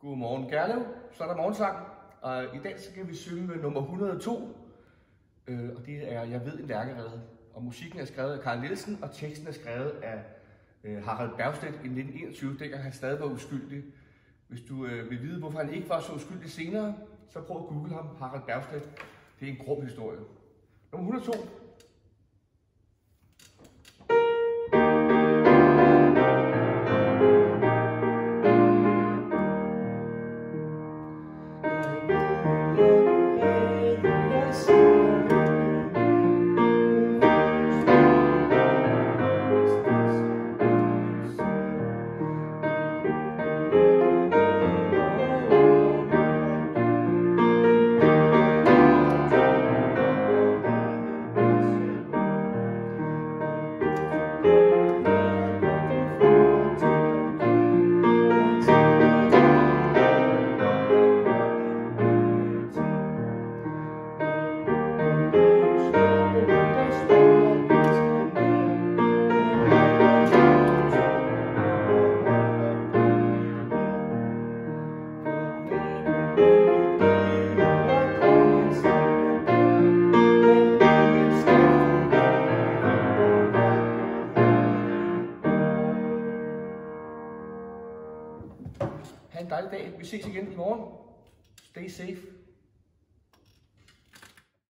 Godmorgen Gerlev, så er der morgensang, og i dag så kan vi synge med nummer 102, øh, og det er Jeg ved en lærkerede. Og musikken er skrevet af Karl Nielsen, og teksten er skrevet af øh, Harald Bergstedt i 1921, dengang han stadig var uskyldig. Hvis du øh, vil vide, hvorfor han ikke var så uskyldig senere, så prøv at google ham, Harald Bergstedt. Det er en grum historie. Nummer 102. Ha' en dejlig dag. Vi ses igen i morgen. Stay safe.